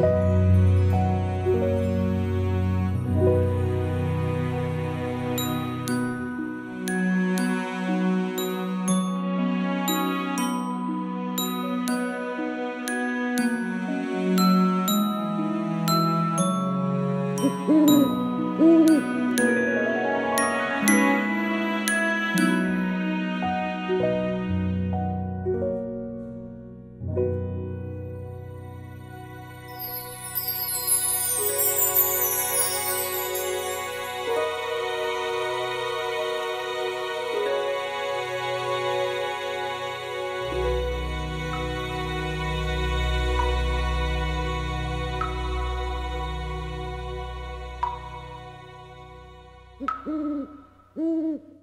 Mm-hmm. Mm-hmm.